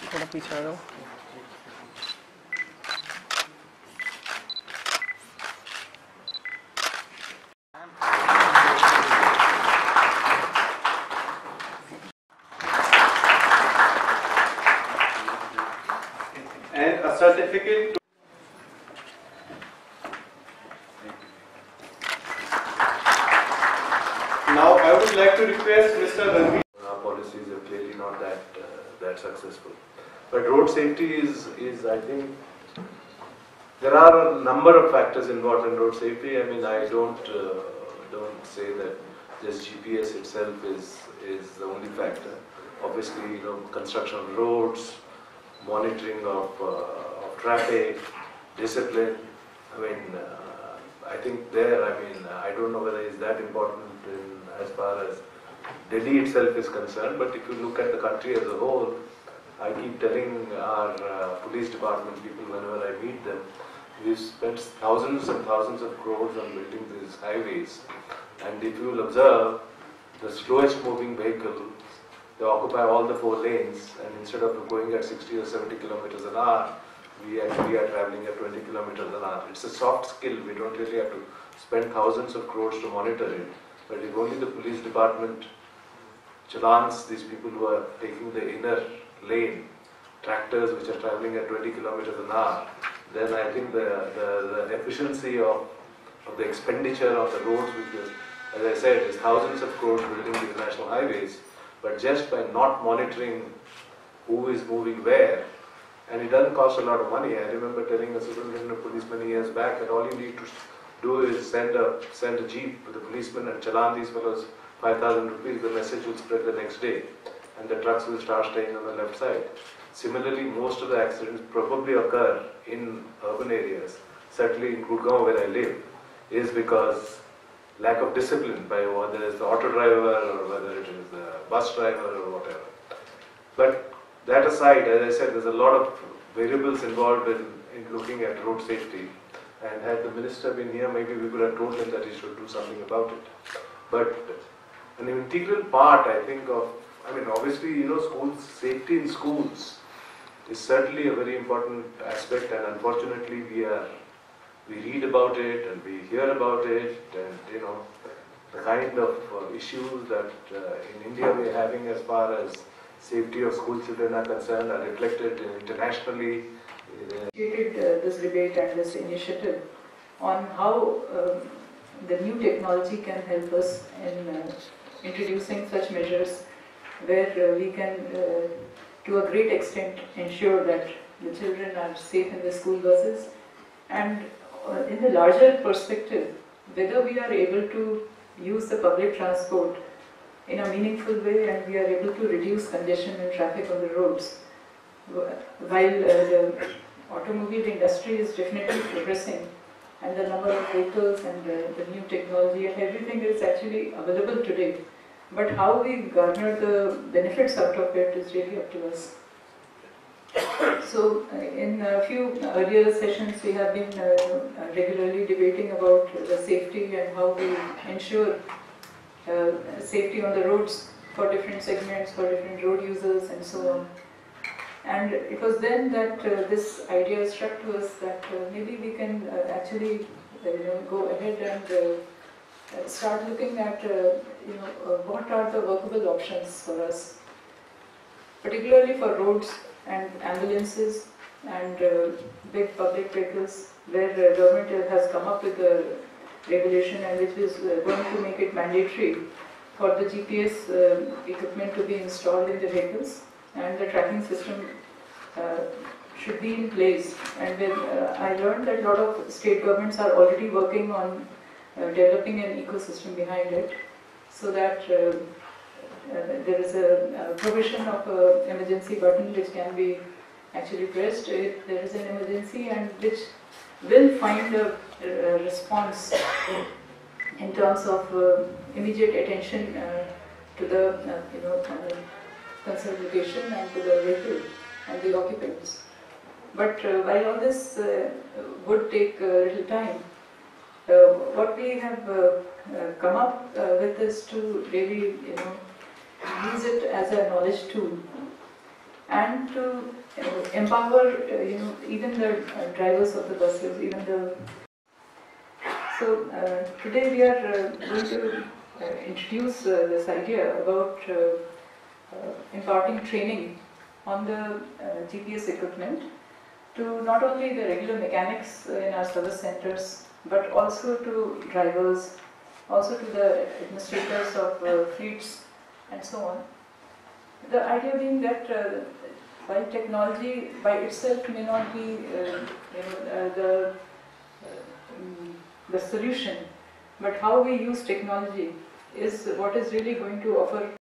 तो थोड़ा पीछे आ जाओ and a certificate Now I would like to request Mr. Ranveer that successful. But road safety is is I think there are a number of factors involved in road safety. I mean I don't uh, don't say that just GPS itself is is the only factor. Obviously, you know, construction of roads, monitoring of, uh, of traffic, discipline. I mean, uh, I think there. I mean, I don't know whether it's that important in, as far as Delhi itself is concerned, but if you look at the country as a whole, I keep telling our uh, police department people whenever I meet them, we've spent thousands and thousands of crores on building these highways, and if you will observe, the slowest moving vehicle, they occupy all the four lanes, and instead of going at 60 or 70 kilometers an hour, we actually are traveling at 20 kilometers an hour. It's a soft skill, we don't really have to spend thousands of crores to monitor it, but if only the police department challans these people who are taking the inner lane, tractors which are traveling at 20 kilometers an hour, then I think the, the, the efficiency of, of the expenditure of the roads, which is, as I said, is thousands of crores building these national highways, but just by not monitoring who is moving where, and it doesn't cost a lot of money. I remember telling a superintendent of police many years back that all you need to do is send a send a jeep with a policeman and challan these fellows 5,000 rupees. The message will spread the next day, and the trucks will start staying on the left side. Similarly, most of the accidents probably occur in urban areas. Certainly in Gurgaon, where I live, is because lack of discipline by whether it's the auto driver or whether it is the bus driver or whatever. But that aside, as I said, there's a lot of variables involved in, in looking at road safety. And had the minister been here, maybe we could have told him that he should do something about it. But an integral part, I think, of, I mean, obviously, you know, schools, safety in schools is certainly a very important aspect, and unfortunately, we are, we read about it and we hear about it, and, you know, the kind of uh, issues that uh, in India we're having as far as safety of school children are concerned are reflected internationally. Initiated uh, this debate and this initiative on how um, the new technology can help us in uh, introducing such measures where uh, we can, uh, to a great extent, ensure that the children are safe in the school buses and uh, in the larger perspective, whether we are able to use the public transport in a meaningful way and we are able to reduce congestion and traffic on the roads. While uh, the automobile industry is definitely progressing and the number of vehicles and uh, the new technology and everything is actually available today. But how we garner the benefits out of it is really up to us. So, uh, in a few earlier sessions, we have been uh, regularly debating about the safety and how we ensure uh, safety on the roads for different segments, for different road users, and so on. And it was then that uh, this idea struck to us that uh, maybe we can uh, actually you know, go ahead and start looking at you know what are the workable options for us, particularly for roads and ambulances and uh, big public vehicles where the uh, government has come up with a regulation and which is uh, going to make it mandatory for the GPS uh, equipment to be installed in the vehicles and the tracking system uh, should be in place. And uh, I learned that a lot of state governments are already working on developing an ecosystem behind it so that uh, there is a, a provision of an emergency button which can be actually pressed if there is an emergency and which will find a, a response in terms of uh, immediate attention uh, to the uh, you know concerned location and to the vehicle and the occupants. But uh, while all this uh, would take a little time, what we have come up with is to really you know use it as a knowledge tool and to uh, empower uh, you know even the uh, drivers of the buses even the so today we are going to introduce this idea about imparting training on the GPS equipment to not only the regular mechanics in our service centers, but also to drivers, also to the administrators of uh, fleets and so on. The idea being that uh, while technology by itself may not be uh, you know, uh, the, uh, mm, the solution, but how we use technology is what is really going to offer